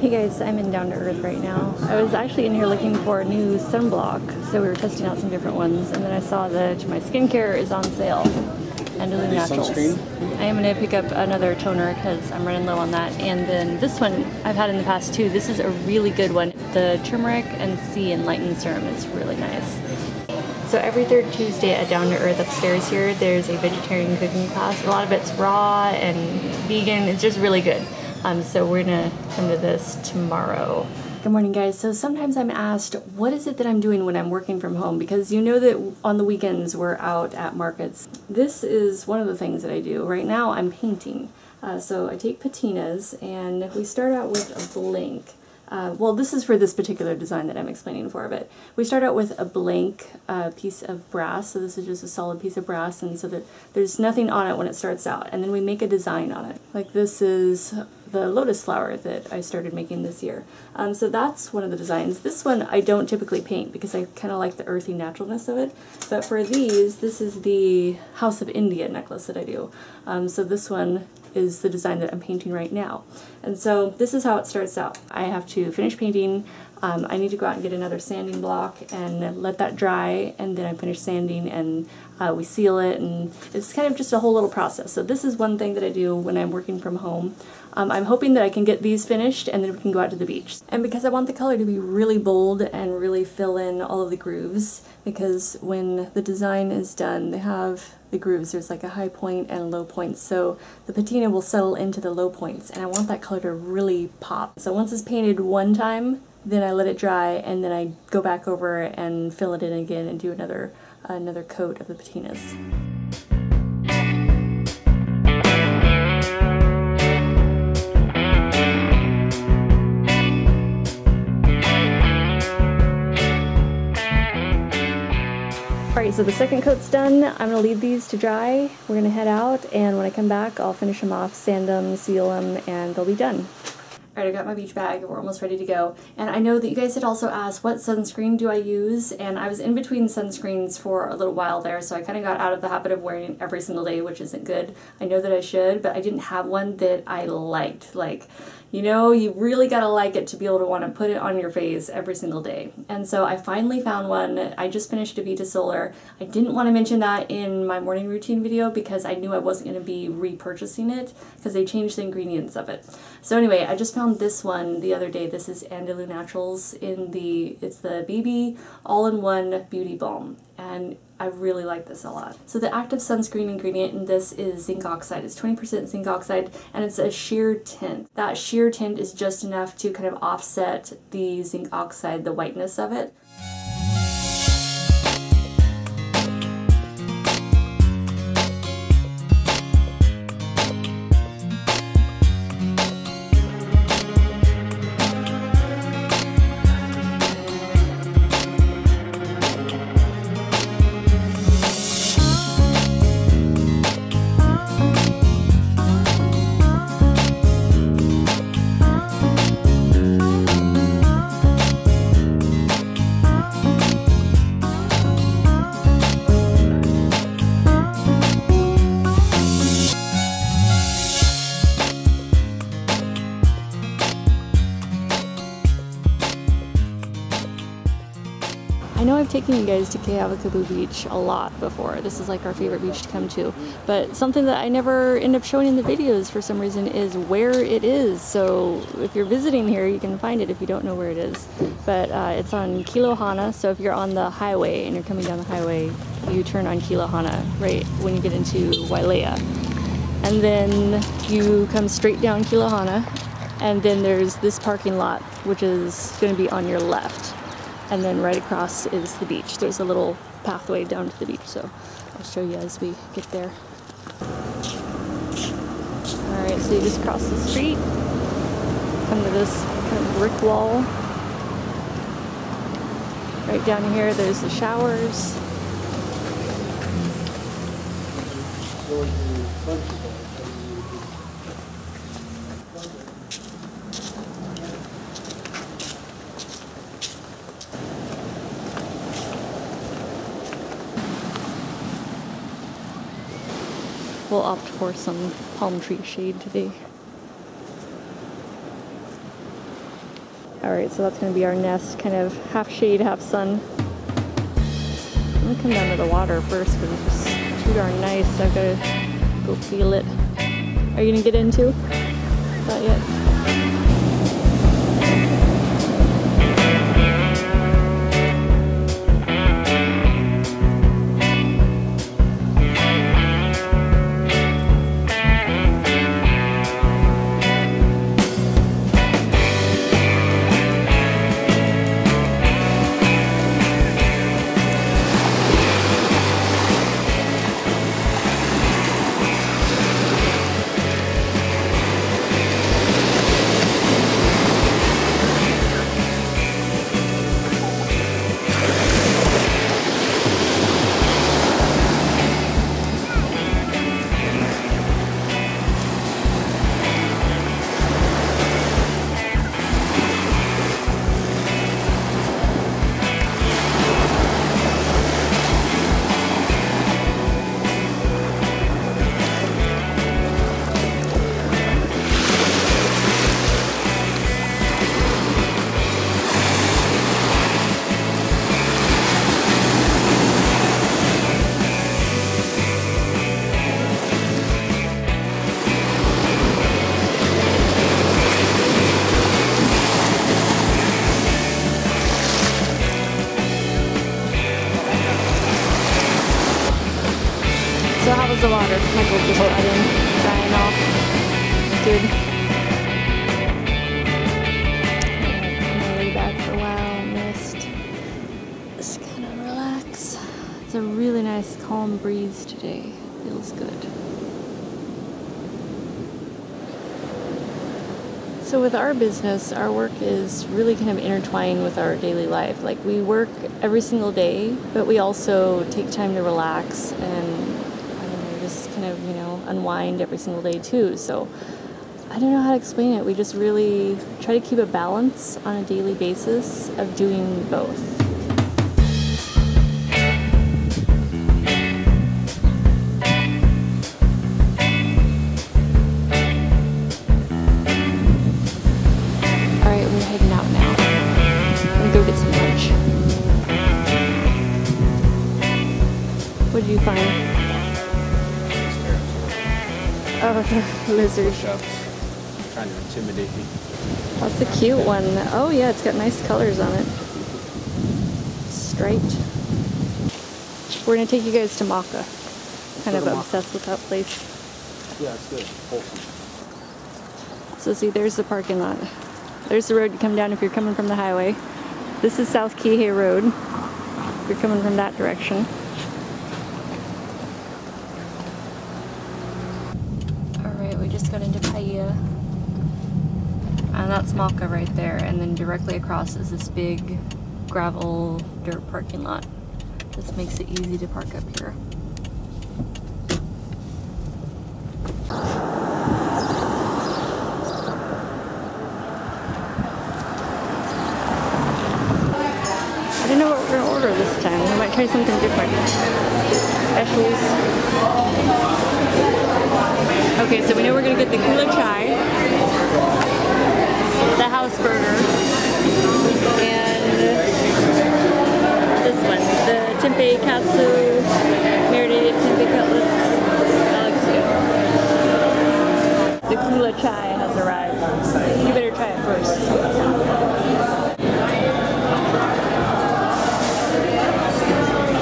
Hey guys, I'm in Down to Earth right now. I was actually in here looking for a new sunblock, so we were testing out some different ones, and then I saw that my skincare is on sale. Andalou Naturals. I am going to pick up another toner because I'm running low on that, and then this one I've had in the past too. This is a really good one. The turmeric and C enlightened serum is really nice. So every third Tuesday at Down to Earth upstairs here, there's a vegetarian cooking class. A lot of it's raw and vegan. It's just really good. Um, so we're gonna come to this tomorrow. Good morning guys. So sometimes I'm asked, what is it that I'm doing when I'm working from home? Because you know that on the weekends we're out at markets. This is one of the things that I do. Right now I'm painting. Uh, so I take patinas and we start out with a blank. Uh, well, this is for this particular design that I'm explaining for, but we start out with a blank uh, piece of brass, so this is just a solid piece of brass, and so that there's nothing on it when it starts out, and then we make a design on it. Like this is the lotus flower that I started making this year. Um, so that's one of the designs. This one I don't typically paint because I kind of like the earthy naturalness of it, but for these, this is the House of India necklace that I do. Um, so this one is the design that I'm painting right now. And so this is how it starts out. I have to finish painting, um, I need to go out and get another sanding block and let that dry and then I finish sanding and uh, we seal it and it's kind of just a whole little process. So this is one thing that I do when I'm working from home. Um, I'm hoping that I can get these finished and then we can go out to the beach. And because I want the color to be really bold and really fill in all of the grooves because when the design is done they have the grooves. There's like a high point and low point so the patina will settle into the low points and I want that color to really pop. So once it's painted one time then I let it dry and then I go back over and fill it in again and do another another coat of the patinas. Alright, so the second coat's done. I'm going to leave these to dry. We're going to head out, and when I come back, I'll finish them off, sand them, seal them, and they'll be done. Alright, I got my beach bag. We're almost ready to go. And I know that you guys had also asked what sunscreen do I use, and I was in between sunscreens for a little while there, so I kind of got out of the habit of wearing it every single day, which isn't good. I know that I should, but I didn't have one that I liked. Like, you know, you really gotta like it to be able to want to put it on your face every single day. And so I finally found one. I just finished a Vita Solar. I didn't want to mention that in my morning routine video because I knew I wasn't going to be repurchasing it because they changed the ingredients of it. So anyway, I just found this one the other day. This is Andalou Naturals in the, it's the BB All-in-One Beauty Balm. And I really like this a lot. So the active sunscreen ingredient in this is zinc oxide. It's 20% zinc oxide and it's a sheer tint. That sheer tint is just enough to kind of offset the zinc oxide, the whiteness of it. I know I've taken you guys to Keawakapu Beach a lot before. This is like our favorite beach to come to. But something that I never end up showing in the videos for some reason is where it is. So if you're visiting here, you can find it if you don't know where it is. But uh, it's on Kilohana. So if you're on the highway and you're coming down the highway, you turn on Kilohana right when you get into Wailea. And then you come straight down Kilohana. And then there's this parking lot, which is going to be on your left and then right across is the beach. There's a little pathway down to the beach, so I'll show you as we get there. Alright, so you just cross the street, come to this kind of brick wall. Right down here, there's the showers. Opt for some palm tree shade today. All right, so that's gonna be our nest, kind of half shade, half sun. I'm gonna come down to the water first because it's just too darn nice. I've gotta go feel it. Are you gonna get into? Not yet. So with our business, our work is really kind of intertwined with our daily life. Like we work every single day, but we also take time to relax and know, just kind of, you know, unwind every single day too. So I don't know how to explain it. We just really try to keep a balance on a daily basis of doing both. You find? Oh, the lizard. push-ups, trying to intimidate me. That's a cute one. Oh yeah, it's got nice colors on it. Striped. We're gonna take you guys to Maka. Kind of Maka. obsessed with that place. Yeah, it's good. Wholesome. So see, there's the parking lot. There's the road to come down if you're coming from the highway. This is South Kihei Road. If you're coming from that direction. Alright, we just got into Paia. Maka right there. And then directly across is this big gravel dirt parking lot. This makes it easy to park up here. I don't know what we're gonna order this time. We might try something different. Specials. Okay, so we know we're gonna get the Kula Chai, tempeh katsu, marinated tempeh cutlets. That looks good. The Kula Chai has arrived. You better try it first.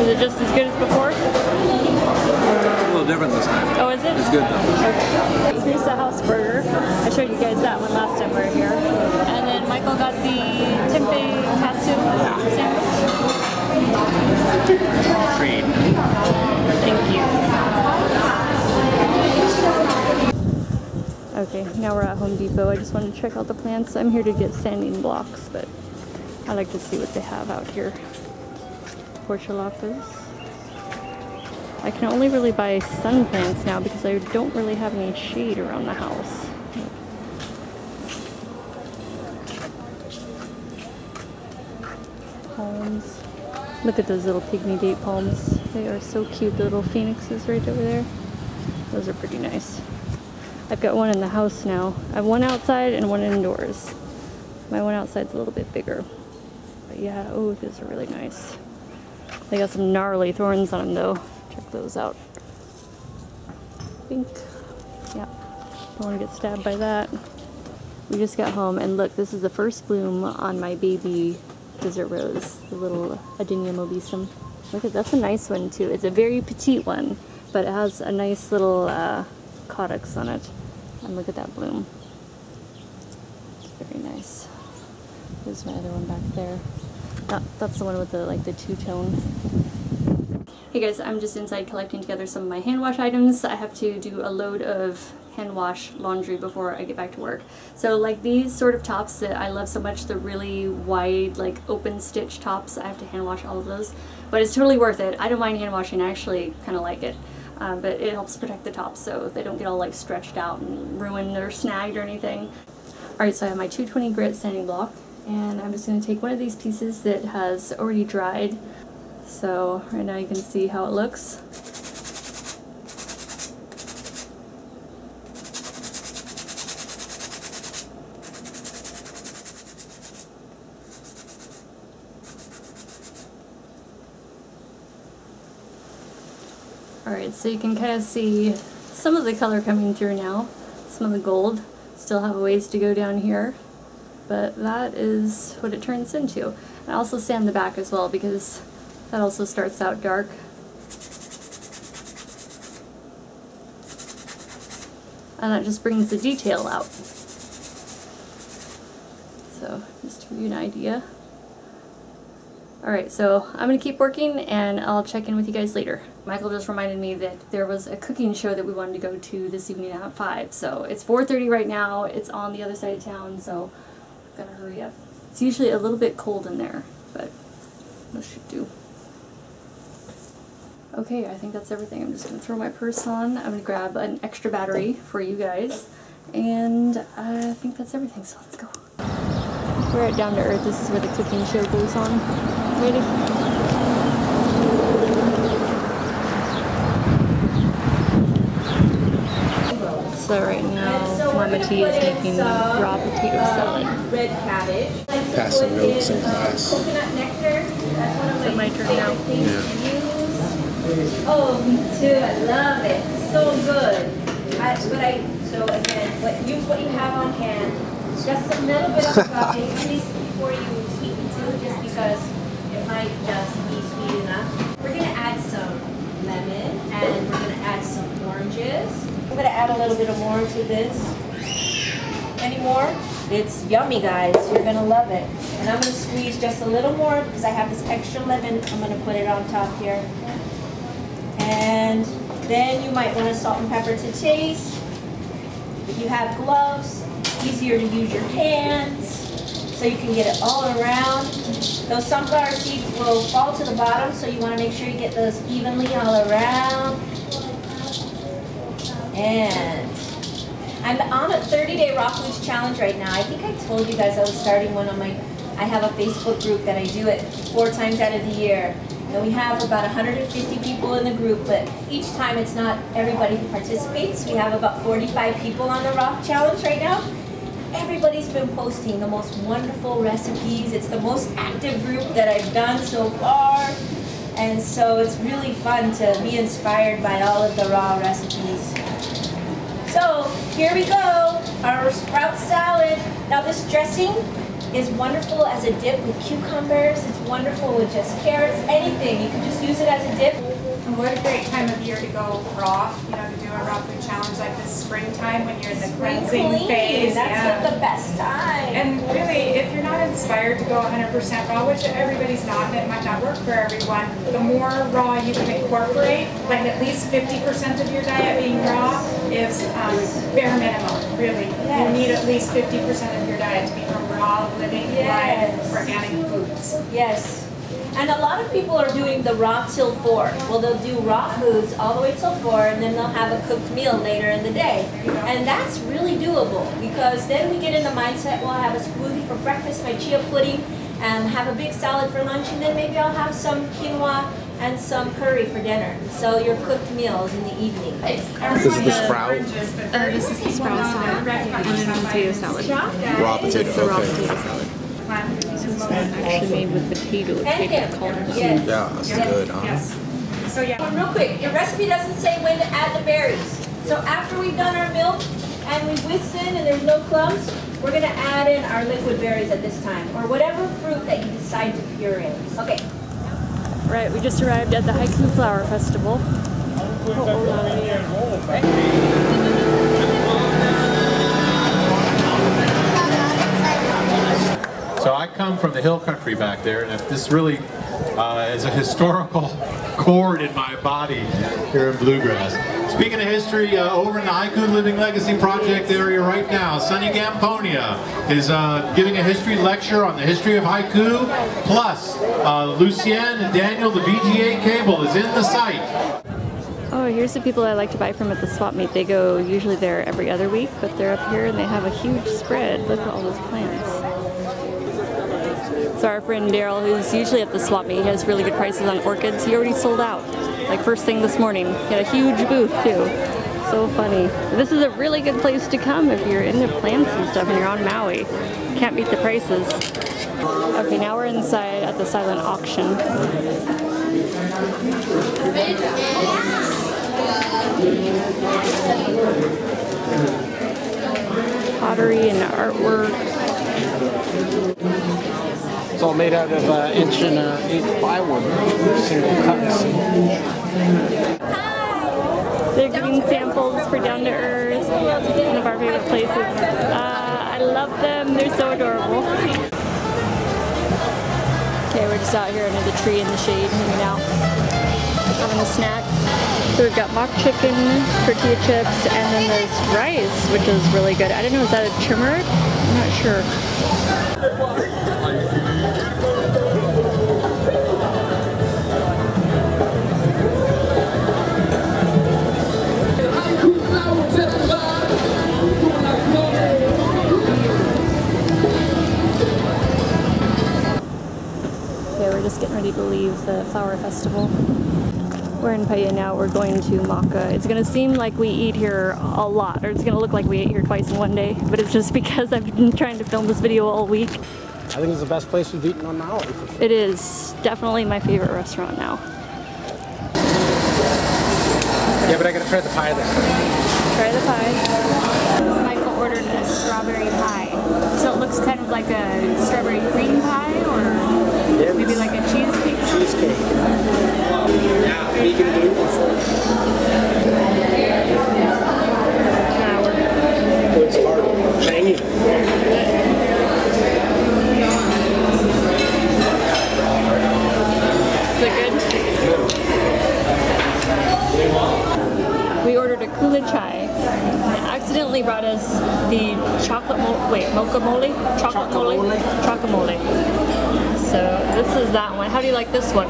Is it just as good as before? It's A little different this time. Oh, is it? It's good though. Okay. Here's the house burger. I showed you guys that one last time we were here. And then Michael got the tempeh katsu sandwich. Trade. Thank you. Okay, now we're at Home Depot. I just wanted to check out the plants. I'm here to get sanding blocks, but I like to see what they have out here. Portulacas. I can only really buy sun plants now because I don't really have any shade around the house. Palms. Look at those little pygmy date palms. They are so cute, the little phoenixes right over there. Those are pretty nice. I've got one in the house now. I have one outside and one indoors. My one outside's a little bit bigger. But yeah, oh, these are really nice. They got some gnarly thorns on them though. Check those out. Pink. Yeah. Don't want to get stabbed by that. We just got home and look, this is the first bloom on my baby desert rose, the little Adenium obesum. Look at that's a nice one too. It's a very petite one, but it has a nice little uh, caudex on it. And look at that bloom. It's very nice. There's my other one back there. That, that's the one with the like the two tone. Hey guys, I'm just inside collecting together some of my hand wash items. I have to do a load of hand wash laundry before I get back to work. So like these sort of tops that I love so much, the really wide like open stitch tops, I have to hand wash all of those. But it's totally worth it. I don't mind hand washing, I actually kind of like it. Um, but it helps protect the tops so they don't get all like stretched out and ruined or snagged or anything. Alright, so I have my 220 grit sanding block and I'm just going to take one of these pieces that has already dried. So right now you can see how it looks. Alright, so you can kind of see some of the color coming through now. Some of the gold. Still have a ways to go down here. But that is what it turns into. I also sand the back as well because that also starts out dark. And that just brings the detail out. So, just to give you an idea. Alright, so I'm going to keep working and I'll check in with you guys later. Michael just reminded me that there was a cooking show that we wanted to go to this evening at 5. So it's 4.30 right now, it's on the other side of town, so I've gotta hurry up. It's usually a little bit cold in there, but this should do. Okay, I think that's everything. I'm just going to throw my purse on. I'm going to grab an extra battery for you guys. And I think that's everything, so let's go. We're at Down to Earth. This is where the cooking show goes on. Ready? So right now, Mama T is making raw potato salad. Red cabbage. Passing notes in class. Coconut nectar. That's one of Is it my turn now? favorite things to use. Oh, me too. I love it. So good. I, but I, so again, what, use what you have on hand. Just a little bit of agave, please, before you sweeten too, just because it might just be sweet enough. We're gonna add some lemon and we're gonna add some oranges. I'm gonna add a little bit of more to this. Any more? It's yummy, guys. You're gonna love it. And I'm gonna squeeze just a little more because I have this extra lemon. I'm gonna put it on top here. And then you might want to salt and pepper to taste. If you have gloves, it's easier to use your hands so you can get it all around. Those sunflower seeds will fall to the bottom, so you want to make sure you get those evenly all around. And I'm on a 30-day raw foods challenge right now. I think I told you guys I was starting one on my, I have a Facebook group that I do it four times out of the year. And we have about 150 people in the group, but each time it's not everybody who participates. We have about 45 people on the raw challenge right now. Everybody's been posting the most wonderful recipes. It's the most active group that I've done so far. And so it's really fun to be inspired by all of the raw recipes. So here we go, our sprout salad. Now this dressing is wonderful as a dip with cucumbers. It's wonderful with just carrots, anything. You can just use it as a dip. And what a great time of year to go raw, you know, a raw food challenge like this springtime when you're in the Spring cleansing clean, phase. that's yeah. the best time. And really, if you're not inspired to go 100% raw, which everybody's not, and it might not work for everyone, the more raw you can incorporate, like at least 50% of your diet being raw, is um, bare minimum, really. Yes. You need at least 50% of your diet to be from raw, living, Yes. live, organic foods. Yes. And a lot of people are doing the raw till four. Well, they'll do raw foods all the way till four, and then they'll have a cooked meal later in the day. And that's really doable because then we get in the mindset, well, I have a smoothie for breakfast, my chia pudding, and have a big salad for lunch, and then maybe I'll have some quinoa and some curry for dinner. So your cooked meals in the evening. This is the sprout, Uh, this is the sprout salad and then potato salad. raw potato. It's the raw Okay. Potato salad. It's actually made with potato, it's made with cauliflower. Yes. Yeah, that's good, huh? Yes. So yeah. Real quick, your recipe doesn't say when to add the berries. So after we've done our milk and we've whisked in and there's no clumps, we're gonna add in our liquid berries at this time, or whatever fruit that you decide to pure in. Okay. Right, we just arrived at the Haiku Flower Festival. So I come from the hill country back there, and this really uh, is a historical chord in my body here in Bluegrass. Speaking of history, uh, over in the Haiku Living Legacy Project area right now, Sonny Gamponia is uh, giving a history lecture on the history of haiku. Plus, uh, Lucienne and Daniel, the VGA cable, is in the site. Oh, here's the people I like to buy from at the swap meet. They go usually there every other week, but they're up here and they have a huge spread. Look at all those plants. So our friend Daryl, who's usually at the swap meet, has really good prices on orchids. He already sold out, like first thing this morning. He had a huge booth too. So funny. This is a really good place to come if you're into plants and stuff and you're on Maui. Can't beat the prices. Okay, now we're inside at the silent auction. Pottery and artwork. It's all made out of uh, inch and uh, eighth plywood, single cuts. They're giving samples for Down to Earth, one of our favorite places. Uh, I love them. They're so adorable. Okay, we're just out here under the tree in the shade, hanging out, having a snack. So we've got mock chicken, tortilla chips, and then there's rice, which is really good. I don't know, is that a turmeric? I'm not sure. Flower festival. We're in Paia now. We're going to Maka. It's gonna seem like we eat here a lot, or it's gonna look like we ate here twice in one day, but it's just because I've been trying to film this video all week. I think it's the best place we've eaten on Maui. sure. It is definitely my favorite restaurant now. Yeah, but I gotta try the pie time. Try the pie. Michael ordered a strawberry pie. So it looks kind of like a strawberry cream pie, or maybe like a cheesecake. Cheesecake. Yeah, vegan gluten free. Oh, it's hard. Tangy. Is it good? We ordered a kula chai. and accidentally brought us the chocolate mole. Wait, mocha mole? Chocolate mole? Chocomole. Chocomole. So this is that one. How do you like this one?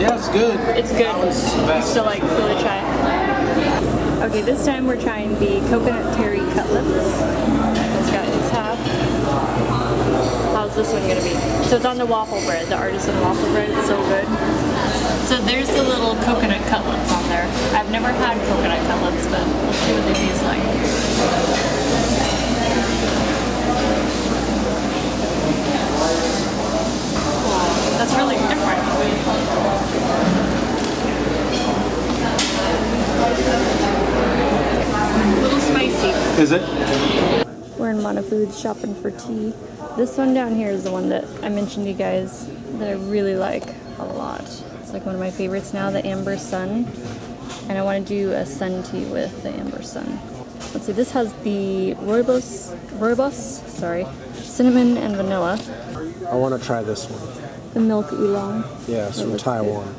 Yeah, it's good. It's good. That one's the You best. still like kula chai? Okay, this time we're trying the coconut terry cutlets. It's got its half. How's this one gonna be? So it's on the waffle bread, the artisan waffle bread. It's so good. So there's the little coconut cutlets on there. I've never had coconut cutlets, but let's see what they taste like. Wow, that's really different. A little spicy. Is it? We're in Mana Foods shopping for tea. This one down here is the one that I mentioned to you guys that I really like a lot. It's like one of my favorites now, the Amber Sun. And I want to do a sun tea with the Amber Sun. Let's see, this has the rooibos, rooibos, sorry, cinnamon and vanilla. I want to try this one. The milk oolong. Yeah, it's That from looks Taiwan.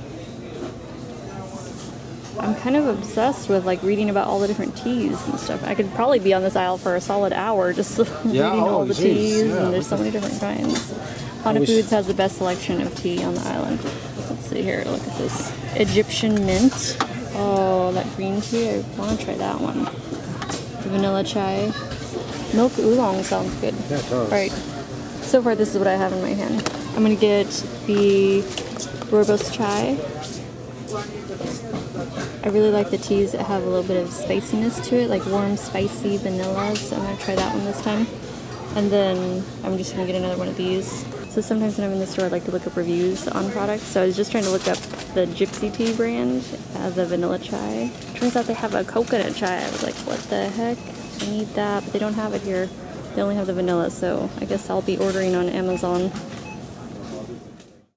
I'm kind of obsessed with like reading about all the different teas and stuff. I could probably be on this aisle for a solid hour just reading all oh, the geez, teas, yeah. and there's so many different kinds. Mana wish- Foods has the best selection of tea on the island. Let's see here, look at this. Egyptian mint. Oh, that green tea, I want to try that one. The Vanilla chai. Milk oolong sounds good. Yeah, it does. Alright, so far this is what I have in my hand. I'm gonna get the Rooibos chai. I really like the teas that have a little bit of spiciness to it, like warm, spicy vanilla. So I'm gonna try that one this time. And then I'm just gonna get another one of these. So sometimes when I'm in the store, I like to look up reviews on products. So I was just trying to look up the Gypsy Tea brand, uh, the vanilla chai. Turns out they have a coconut chai. I was like, what the heck? I need that, but they don't have it here. They only have the vanilla, so I guess I'll be ordering on Amazon.